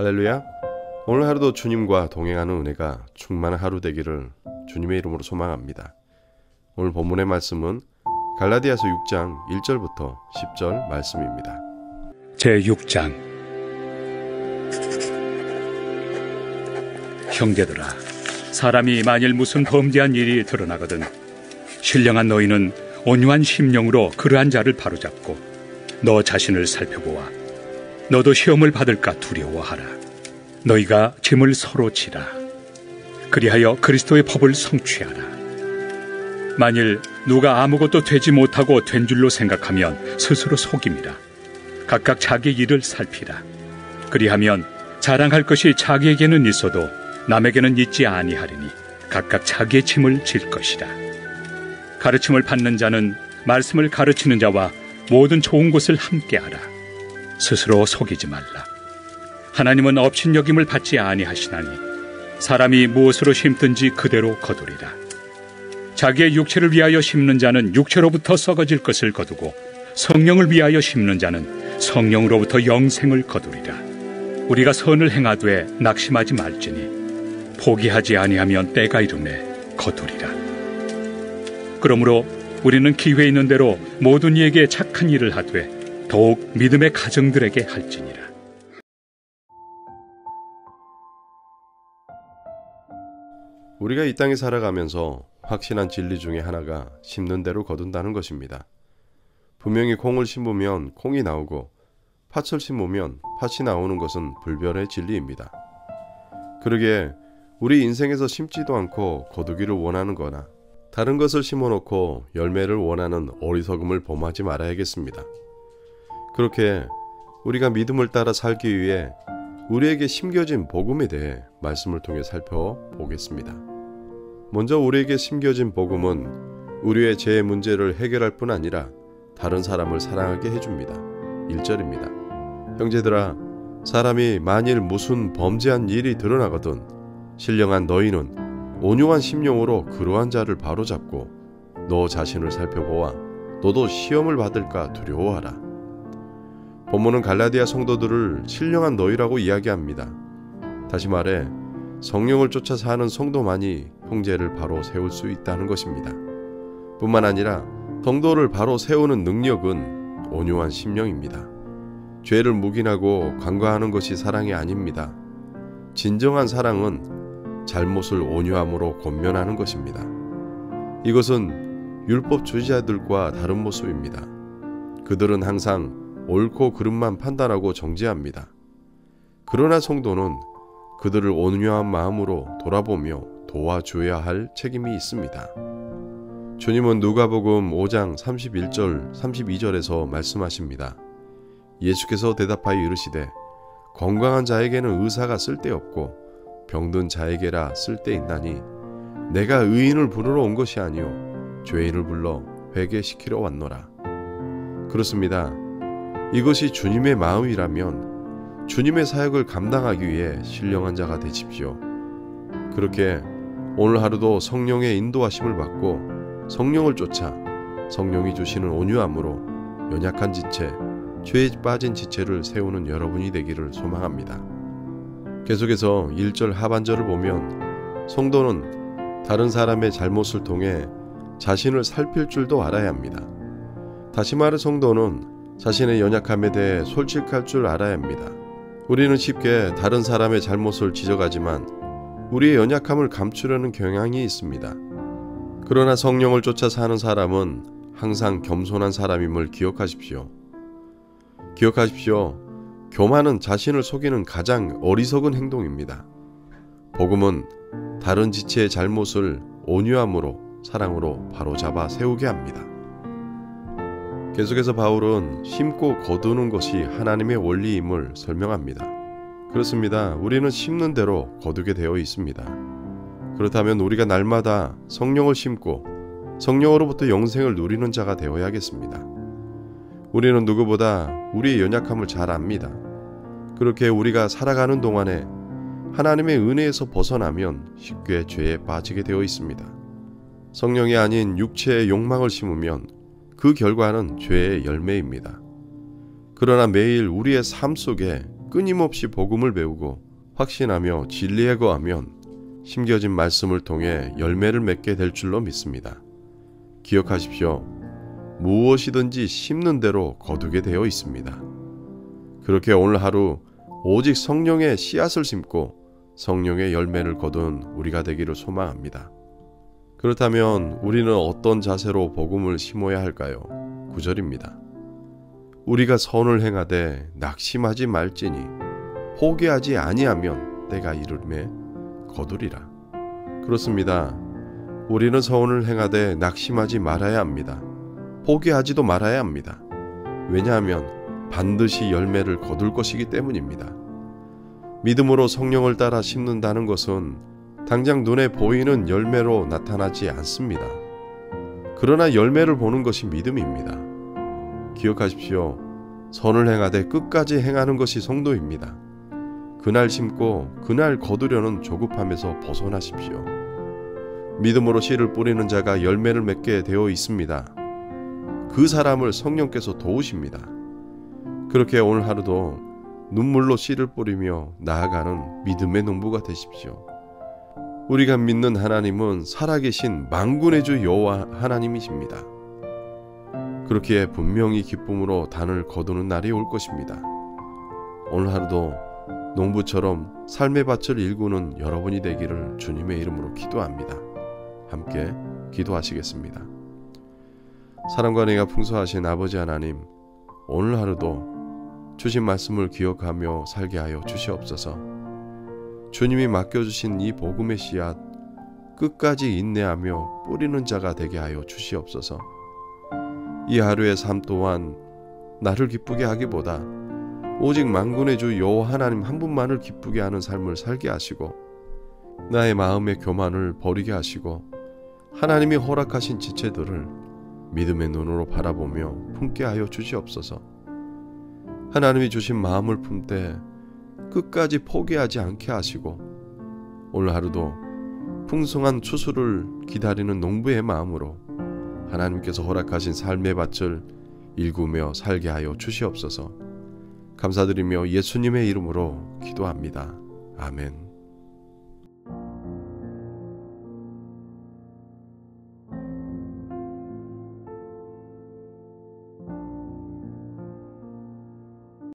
할렐루야. 오늘 하루도 주님과 동행하는 은혜가 충만한 하루 되기를 주님의 이름으로 소망합니다. 오늘 본문의 말씀은 갈라디아서 6장 1절부터 10절 말씀입니다. 제 6장 형제들아 사람이 만일 무슨 범죄한 일이 드러나거든 신령한 너희는 온유한 심령으로 그러한 자를 바로잡고 너 자신을 살펴보아 너도 시험을 받을까 두려워하라. 너희가 짐을 서로 지라. 그리하여 그리스도의 법을 성취하라. 만일 누가 아무것도 되지 못하고 된 줄로 생각하면 스스로 속임이라. 각각 자기 일을 살피라. 그리하면 자랑할 것이 자기에게는 있어도 남에게는 있지 아니하리니 각각 자기의 짐을 질 것이라. 가르침을 받는 자는 말씀을 가르치는 자와 모든 좋은 것을 함께하라 스스로 속이지 말라 하나님은 업신 여김을 받지 아니하시나니 사람이 무엇으로 심든지 그대로 거두리라 자기의 육체를 위하여 심는 자는 육체로부터 썩어질 것을 거두고 성령을 위하여 심는 자는 성령으로부터 영생을 거두리라. 우리가 선을 행하되 낙심하지 말지니 포기하지 아니하면 때가 이름에 거두리라. 그러므로 우리는 기회 있는 대로 모든 이에게 착한 일을 하되 더욱 믿음의 가정들에게 할지니라. 우리가 이 땅에 살아가면서 확실한 진리 중에 하나가 심는 대로 거둔다는 것입니다. 분명히 콩을 심으면 콩이 나오고 팥을 심으면 팥이 나오는 것은 불변의 진리입니다. 그러기에 우리 인생에서 심지도 않고 거두기를 원하는 거나 다른 것을 심어놓고 열매를 원하는 어리석음을 범하지 말아야겠습니다. 그렇게 우리가 믿음을 따라 살기 위해 우리에게 심겨진 복음에 대해 말씀을 통해 살펴보겠습니다. 먼저 우리에게 심겨진 복음은 우리의 죄 문제를 해결할 뿐 아니라 다른 사람을 사랑하게 해줍니다. 1절입니다. 형제들아, 사람이 만일 무슨 범죄한 일이 드러나거든 신령한 너희는 온유한 심령으로 그러한 자를 바로잡고 너 자신을 살펴보아 너도 시험을 받을까 두려워하라. 본문은 갈라디아 성도들을 신령한 너희라고 이야기합니다. 다시 말해 성령을 쫓아 사는 성도만이 형제를 바로 세울 수 있다는 것입니다. 뿐만 아니라 성도를 바로 세우는 능력은 온유한 심령입니다. 죄를 묵인하고 관과하는 것이 사랑이 아닙니다. 진정한 사랑은 잘못을 온유함으로 권면하는 것입니다. 이것은 율법 주지자들과 다른 모습입니다. 그들은 항상 옳고 그름만 판단하고 정죄합니다. 그러나 성도는 그들을 온유한 마음으로 돌아보며 도와줘야 할 책임이 있습니다. 주님은 누가복음 5장 31절 32절에서 말씀하십니다. 예수께서 대답하여 이르시되 건강한 자에게는 의사가 쓸데없고 병든 자에게라 쓸데있나니 내가 의인을 부르러 온 것이 아니요 죄인을 불러 회개시키러 왔노라. 그렇습니다. 이것이 주님의 마음이라면 주님의 사역을 감당하기 위해 신령한 자가 되십시오. 그렇게 오늘 하루도 성령의 인도하심을 받고 성령을 쫓아 성령이 주시는 온유함으로 연약한 지체, 죄에 빠진 지체를 세우는 여러분이 되기를 소망합니다. 계속해서 1절 하반절을 보면 성도는 다른 사람의 잘못을 통해 자신을 살필 줄도 알아야 합니다. 다시 말해 성도는 자신의 연약함에 대해 솔직할 줄 알아야 합니다. 우리는 쉽게 다른 사람의 잘못을 지적하지만 우리의 연약함을 감추려는 경향이 있습니다. 그러나 성령을 쫓아 사는 사람은 항상 겸손한 사람임을 기억하십시오. 기억하십시오. 교만은 자신을 속이는 가장 어리석은 행동입니다. 복음은 다른 지체의 잘못을 온유함으로 사랑으로 바로잡아 세우게 합니다. 계속해서 바울은 심고 거두는 것이 하나님의 원리임을 설명합니다. 그렇습니다. 우리는 심는 대로 거두게 되어 있습니다. 그렇다면 우리가 날마다 성령을 심고 성령으로부터 영생을 누리는 자가 되어야겠습니다. 우리는 누구보다 우리의 연약함을 잘 압니다. 그렇게 우리가 살아가는 동안에 하나님의 은혜에서 벗어나면 쉽게 죄에 빠지게 되어 있습니다. 성령이 아닌 육체의 욕망을 심으면 그 결과는 죄의 열매입니다. 그러나 매일 우리의 삶 속에 끊임없이 복음을 배우고 확신하며 진리에 거하면 심겨진 말씀을 통해 열매를 맺게 될 줄로 믿습니다. 기억하십시오. 무엇이든지 심는 대로 거두게 되어 있습니다. 그렇게 오늘 하루 오직 성령의 씨앗을 심고 성령의 열매를 거둔 우리가 되기를 소망합니다. 그렇다면 우리는 어떤 자세로 복음을 심어야 할까요? 9절입니다. 우리가 선을 행하되 낙심하지 말지니 포기하지 아니하면 때가 이르매 거두리라. 그렇습니다. 우리는 선을 행하되 낙심하지 말아야 합니다. 포기하지도 말아야 합니다. 왜냐하면 반드시 열매를 거둘 것이기 때문입니다. 믿음으로 성령을 따라 심는다는 것은 당장 눈에 보이는 열매로 나타나지 않습니다. 그러나 열매를 보는 것이 믿음입니다. 기억하십시오. 선을 행하되 끝까지 행하는 것이 성도입니다. 그날 심고 그날 거두려는 조급함에서 벗어나십시오. 믿음으로 씨를 뿌리는 자가 열매를 맺게 되어 있습니다. 그 사람을 성령께서 도우십니다. 그렇게 오늘 하루도 눈물로 씨를 뿌리며 나아가는 믿음의 농부가 되십시오. 우리가 믿는 하나님은 살아계신 만군의 주 여호와 하나님이십니다. 그렇기에 분명히 기쁨으로 단을 거두는 날이 올 것입니다. 오늘 하루도 농부처럼 삶의 밭을 일구는 여러분이 되기를 주님의 이름으로 기도합니다. 함께 기도하시겠습니다. 사랑과 은혜가 풍성하신 아버지 하나님, 오늘 하루도 주신 말씀을 기억하며 살게 하여 주시옵소서. 주님이 맡겨주신 이 복음의 씨앗 끝까지 인내하며 뿌리는 자가 되게 하여 주시옵소서. 이 하루의 삶 또한 나를 기쁘게 하기보다 오직 만군의 주 여호와 하나님 한 분만을 기쁘게 하는 삶을 살게 하시고 나의 마음의 교만을 버리게 하시고 하나님이 허락하신 지체들을 믿음의 눈으로 바라보며 품게 하여 주시옵소서. 하나님이 주신 마음을 품되 끝까지 포기하지 않게 하시고 오늘 하루도 풍성한 추수를 기다리는 농부의 마음으로 하나님께서 허락하신 삶의 밭을 일구며 살게 하여 주시옵소서. 감사드리며 예수님의 이름으로 기도합니다. 아멘.